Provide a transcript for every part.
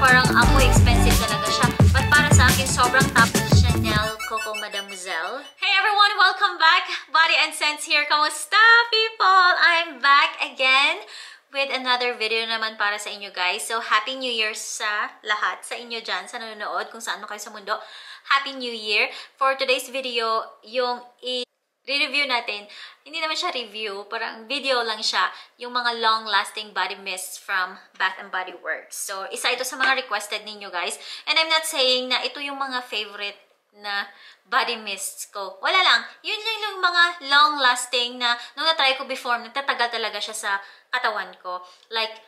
parang amoy expensive talaga siya. But para sa akin, sobrang top Chanel Coco Mademoiselle. Hey everyone! Welcome back! Body and Sense here. Kamusta people? I'm back again with another video naman para sa inyo guys. So, Happy New Year sa lahat, sa inyo dyan, sa nanonood, kung saan mo kayo sa mundo. Happy New Year! For today's video, yung i- review natin, hindi naman siya review, parang video lang siya, yung mga long-lasting body mists from Bath and Body Works. So, isa ito sa mga requested ninyo guys. And I'm not saying na ito yung mga favorite na body mists ko. Wala lang. Yun lang yung mga long-lasting na nung na-try ko before, nagtatagal talaga siya sa katawan ko. Like,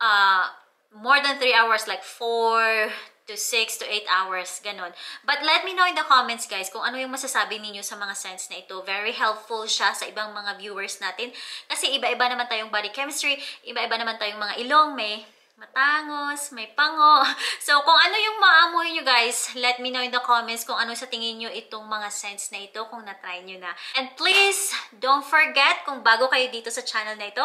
uh, more than 3 hours, like 4 to 6 to 8 hours, ganun. But let me know in the comments, guys, kung ano yung masasabi ninyo sa mga scents na ito. Very helpful siya sa ibang mga viewers natin. Kasi iba-iba naman tayong body chemistry, iba-iba naman tayong mga ilong, may matangos, may pango. So, kung ano yung maamoy nyo, guys, let me know in the comments kung ano sa tingin nyo itong mga scents na ito, kung na-try nyo na. And please, don't forget, kung bago kayo dito sa channel na ito,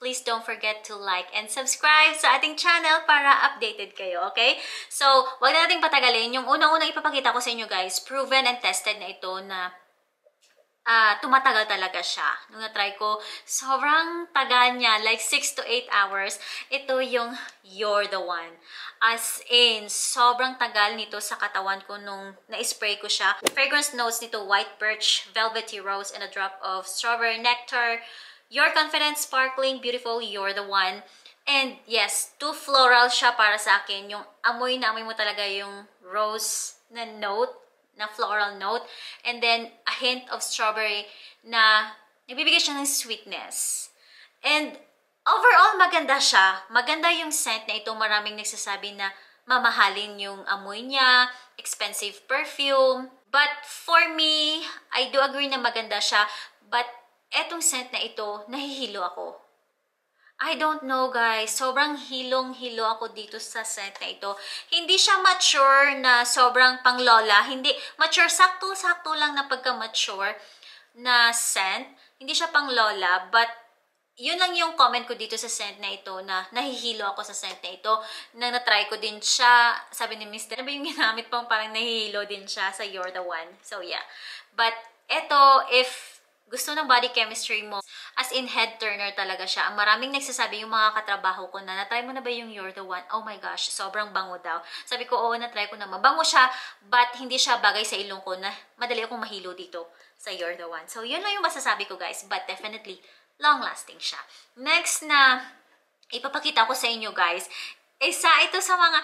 please don't forget to like and subscribe sa ating channel para updated kayo, okay? So, wag na nating patagalin. Yung unang-unang ipapakita ko sa inyo, guys, proven and tested na ito na uh, tumatagal talaga siya. Nung na-try ko, sobrang tagal niya, like 6 to 8 hours. Ito yung You're the One. As in, sobrang tagal nito sa katawan ko nung na-spray ko siya. Fragrance notes nito, white birch, velvety rose, and a drop of strawberry nectar. You're confident, sparkling, beautiful, you're the one. And yes, too floral siya para sa akin. Yung amoy na amoy mo talaga yung rose na note na floral note. And then, a hint of strawberry na nagbibigay siya ng sweetness. And overall, maganda siya. Maganda yung scent na ito. Maraming nagsasabi na mamahalin yung amoy niya, expensive perfume. But for me, I do agree na maganda siya. But etong scent na ito, nahihilo ako. I don't know guys, sobrang hilong-hilo ako dito sa scent na ito. Hindi siya mature na sobrang panglola. Hindi, mature, sakto-sakto lang na pagka-mature na scent. Hindi siya panglola, but yun lang yung comment ko dito sa scent na ito na nahihilo ako sa scent na ito. Na na-try ko din siya, sabi ni Mr. Ano ba yung ginamit pang parang nahihilo din siya sa You're the One. So yeah. But ito, if gusto ng body chemistry mo, as in head turner talaga siya. Ang maraming nagsasabi yung mga katrabaho ko na, na-try mo na ba yung You're the One? Oh my gosh, sobrang bango daw. Sabi ko, oo, na-try ko na. Mabango siya, but hindi siya bagay sa ilong ko na madali akong mahilo dito sa You're the One. So, yun lang yung masasabi ko guys, but definitely, long-lasting siya. Next na ipapakita ko sa inyo guys, isa ito sa mga,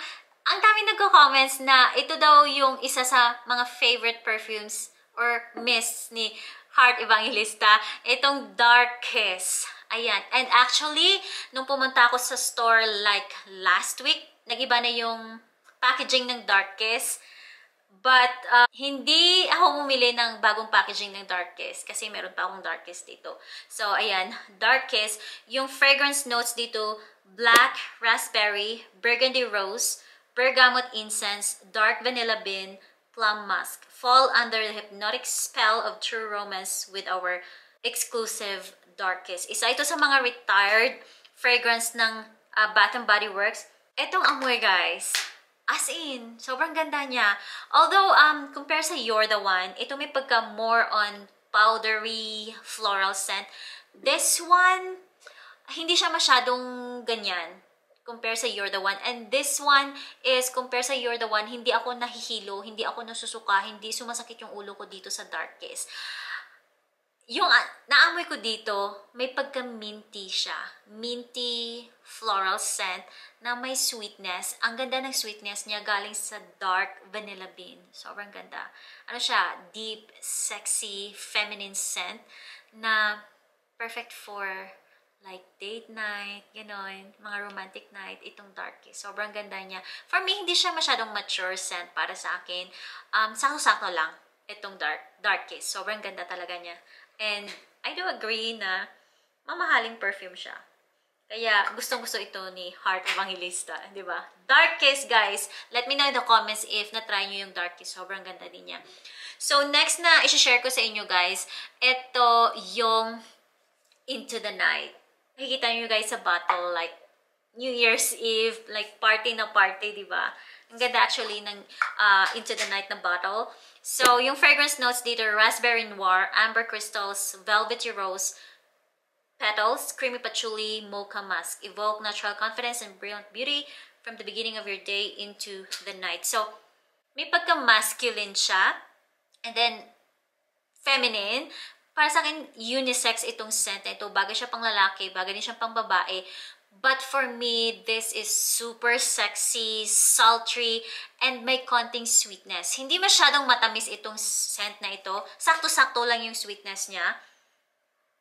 ang dami nagko-comments na ito daw yung isa sa mga favorite perfumes or mists ni Heart Evangelista, itong Dark Kiss. Ayan. And actually, nung pumunta ako sa store like last week, nagiba na yung packaging ng Dark Kiss. But, uh, hindi ako bumili ng bagong packaging ng Dark Kiss kasi meron pa akong Dark Kiss dito. So, ayan, Dark Kiss. Yung fragrance notes dito, black, raspberry, burgundy rose, bergamot incense, dark vanilla bean, plum musk fall under the hypnotic spell of true romance with our exclusive dark kiss. Isa ito sa mga retired fragrance ng uh, Bath and Body Works. Etong amoy guys, as in, sobrang ganda niya. Although, um, compare sa You're the One, ito may pagka more on powdery floral scent. This one, hindi siya masyadong ganyan compare sa You're the One. And this one is, compare sa You're the One, hindi ako nahihilo, hindi ako nasusuka, hindi sumasakit yung ulo ko dito sa dark kiss. Yung uh, naamoy ko dito, may pagka-minty siya. Minty floral scent na may sweetness. Ang ganda ng sweetness niya galing sa dark vanilla bean. Sobrang ganda. Ano siya? Deep, sexy, feminine scent na perfect for like date night, gano'n, mga romantic night, itong dark kiss. Sobrang ganda niya. For me, hindi siya masyadong mature scent para sa akin. Um, sakto-sakto lang itong dark, dark kiss. Sobrang ganda talaga niya. And I do agree na mamahaling perfume siya. Kaya gustong-gusto ito ni Heart Evangelista, di ba? Dark Kiss, guys. Let me know in the comments if na-try nyo yung Dark Kiss. Sobrang ganda din niya. So, next na isi-share ko sa inyo, guys, ito yung Into the Night. Nakikita nyo guys sa bottle, like, New Year's Eve, like party na party, di ba? Ang ganda actually ng uh, Into the Night na bottle. So, yung fragrance notes dito, Raspberry Noir, Amber Crystals, Velvety Rose, Petals, Creamy Patchouli, Mocha Musk. Evoke natural confidence and brilliant beauty from the beginning of your day into the night. So, may pagka-masculine siya. And then, feminine. Para sa akin, unisex itong scent na ito. Bagay siya pang lalaki, bagay din siya pang babae. But for me, this is super sexy, sultry, and may konting sweetness. Hindi masyadong matamis itong scent na ito. Sakto-sakto lang yung sweetness niya.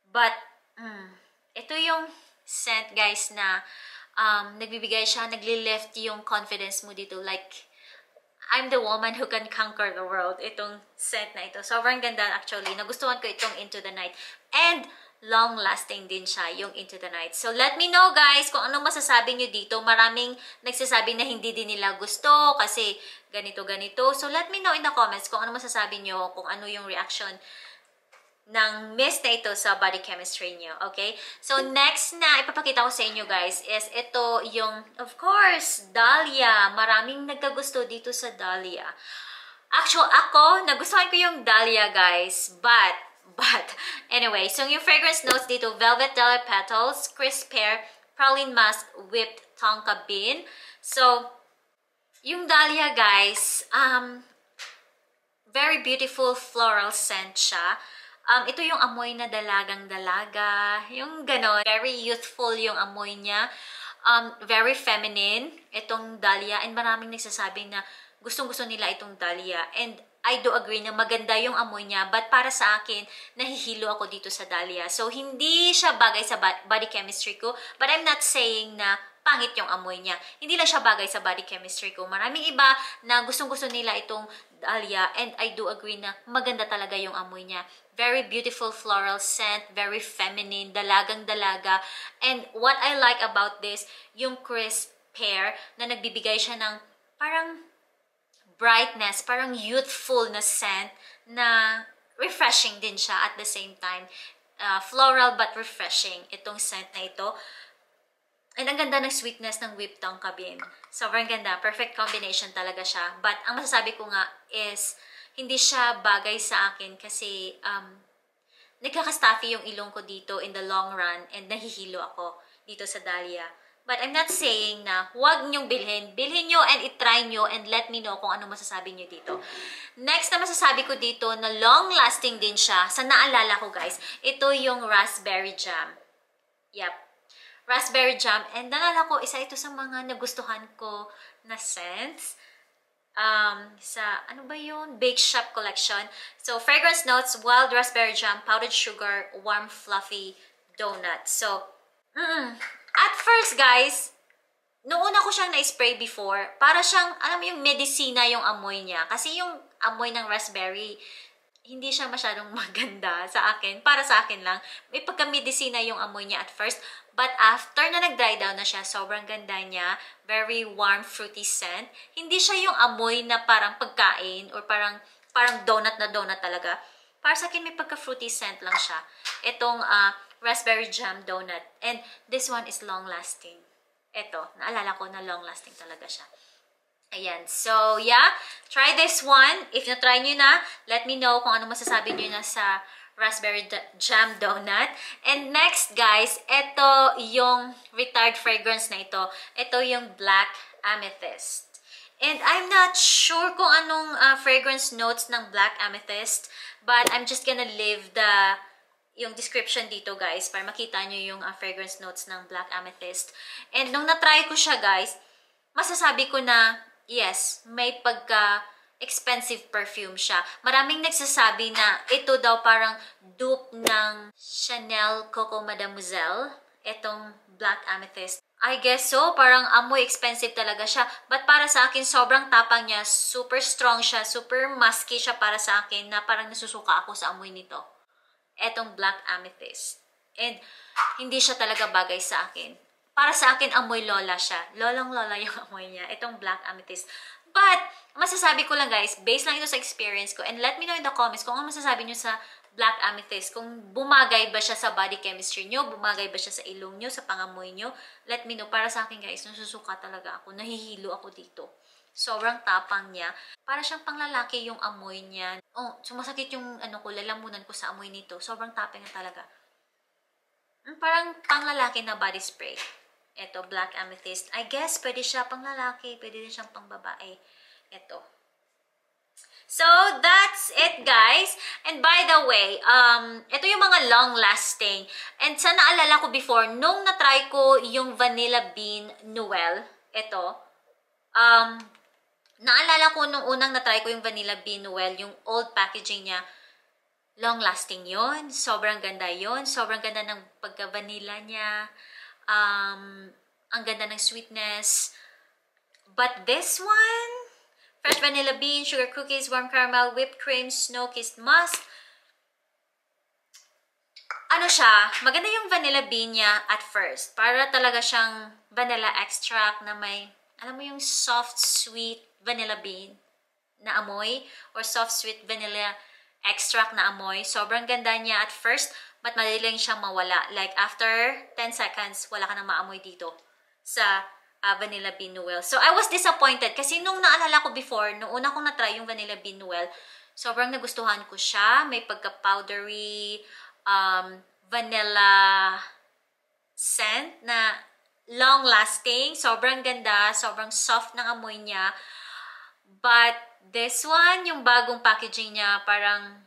But, mm, ito yung scent, guys, na um, nagbibigay siya, nagli-lift yung confidence mo dito. Like, I'm the woman who can conquer the world. Itong scent na ito. Sobrang ganda actually. Nagustuhan ko itong Into the Night. And, long-lasting din siya, yung Into the Night. So, let me know guys kung anong masasabi nyo dito. Maraming nagsasabi na hindi din nila gusto kasi ganito-ganito. So, let me know in the comments kung ano masasabi nyo, kung ano yung reaction ng mist na ito sa body chemistry nyo. Okay? So, next na ipapakita ko sa inyo guys is ito yung, of course, Dahlia. Maraming nagkagusto dito sa Dahlia. Actually, ako, nagustuhan ko yung Dahlia guys. But, But, anyway, so yung fragrance notes dito, Velvet Dahlia Petals, Crisp Pear, Praline Musk, Whipped Tonka Bean. So, yung Dahlia, guys, um, very beautiful floral scent siya. Um, ito yung amoy na dalagang dalaga, yung ganon. Very youthful yung amoy niya. Um, very feminine, itong Dahlia. And maraming nagsasabi na gustong-gusto nila itong Dahlia. And I do agree na maganda yung amoy niya, but para sa akin, nahihilo ako dito sa Dahlia. So, hindi siya bagay sa body chemistry ko, but I'm not saying na pangit yung amoy niya. Hindi lang siya bagay sa body chemistry ko. Maraming iba na gustong-gusto nila itong Dahlia, and I do agree na maganda talaga yung amoy niya. Very beautiful floral scent, very feminine, dalagang-dalaga. And what I like about this, yung crisp pear na nagbibigay siya ng parang brightness, parang youthful na scent na refreshing din siya at the same time. Uh, floral but refreshing itong scent na ito. And ang ganda ng sweetness ng whipped tonka bean. Sobrang ganda. Perfect combination talaga siya. But ang masasabi ko nga is, hindi siya bagay sa akin kasi um, nagkakastaffy yung ilong ko dito in the long run and nahihilo ako dito sa Dahlia. But I'm not saying na huwag niyong bilhin. Bilhin niyo and itry niyo and let me know kung ano masasabi niyo dito. Next na masasabi ko dito na long-lasting din siya. Sa naalala ko guys, ito yung raspberry jam. Yep. Raspberry jam. And naalala ko, isa ito sa mga nagustuhan ko na scents. Um, sa, ano ba yun? Bake Shop Collection. So, fragrance notes, wild raspberry jam, powdered sugar, warm fluffy donut. So, mm, at first, guys, noong una ko siyang na-spray before, para siyang, alam mo yung medicina yung amoy niya. Kasi yung amoy ng raspberry, hindi siya masyadong maganda sa akin. Para sa akin lang. May pagka-medicina yung amoy niya at first. But after na nag-dry down na siya, sobrang ganda niya. Very warm, fruity scent. Hindi siya yung amoy na parang pagkain or parang parang donut na donut talaga. Para sa akin, may pagka-fruity scent lang siya. Itong uh, raspberry jam donut. And this one is long-lasting. Ito, naalala ko na long-lasting talaga siya. Ayan. So, yeah. Try this one. If na-try nyo na, let me know kung ano masasabi nyo na sa raspberry jam donut. And next, guys, ito yung retired fragrance na ito. Ito yung black amethyst. And I'm not sure kung anong uh, fragrance notes ng black amethyst, but I'm just gonna leave the yung description dito guys para makita nyo yung uh, fragrance notes ng Black Amethyst. And nung na-try ko siya guys, masasabi ko na yes, may pagka expensive perfume siya. Maraming nagsasabi na ito daw parang dupe ng Chanel Coco Mademoiselle, itong Black Amethyst. I guess so, parang amoy expensive talaga siya. But para sa akin, sobrang tapang niya, super strong siya, super musky siya para sa akin na parang nasusuka ako sa amoy nito etong black amethyst. And hindi siya talaga bagay sa akin. Para sa akin, amoy lola siya. Lolang lola yung amoy niya. Itong black amethyst. But, masasabi ko lang guys, based lang ito sa experience ko, and let me know in the comments kung ano masasabi nyo sa black amethyst, kung bumagay ba siya sa body chemistry nyo, bumagay ba siya sa ilong nyo, sa pangamoy nyo, let me know. Para sa akin guys, nasusuka talaga ako, nahihilo ako dito. Sobrang tapang niya. Para siyang panglalaki yung amoy niya. Oh, sumasakit yung ano ko, lalamunan ko sa amoy nito. Sobrang tapang talaga. Mm, Parang panglalaki na body spray. Ito, black amethyst. I guess, pwede siya pang lalaki, pwede din siyang pang babae. Ito. So, that's it, guys. And by the way, um, ito yung mga long-lasting. And sa naalala ko before, nung na-try ko yung Vanilla Bean Noel, ito, um, naalala ko nung unang na-try ko yung Vanilla Bean Noel, yung old packaging niya, long-lasting yon Sobrang ganda yon Sobrang ganda ng pagka-vanilla niya. Um, ang ganda ng sweetness. But this one, fresh vanilla bean, sugar cookies, warm caramel, whipped cream, snow-kissed musk. Ano siya, maganda yung vanilla bean niya at first. Para talaga siyang vanilla extract na may, alam mo yung soft, sweet vanilla bean na amoy or soft, sweet vanilla extract na amoy. Sobrang ganda niya at first, but madaling siyang mawala. Like, after 10 seconds, wala ka nang maamoy dito sa uh, Vanilla Bean Noel. So, I was disappointed kasi nung naalala ko before, nung una kong na-try yung Vanilla Bean Noel, sobrang nagustuhan ko siya. May pagka-powdery, um, vanilla scent na long-lasting. Sobrang ganda. Sobrang soft ng amoy niya. But, this one, yung bagong packaging niya, parang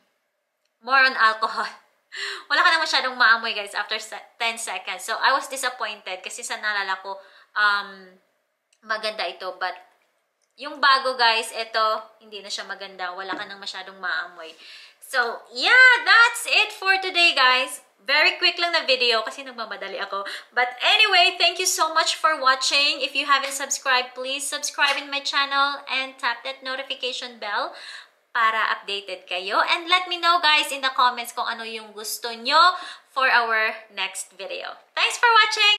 more on alcohol. Wala ka na masyadong maamoy, guys, after 10 seconds. So, I was disappointed kasi sa nalala ko, um, maganda ito. But, yung bago, guys, ito, hindi na siya maganda. Wala ka nang masyadong maamoy. So, yeah, that's it for today, guys. Very quick lang na video kasi nagmamadali ako. But anyway, thank you so much for watching. If you haven't subscribed, please subscribe in my channel and tap that notification bell para updated kayo. And let me know guys in the comments kung ano yung gusto nyo for our next video. Thanks for watching!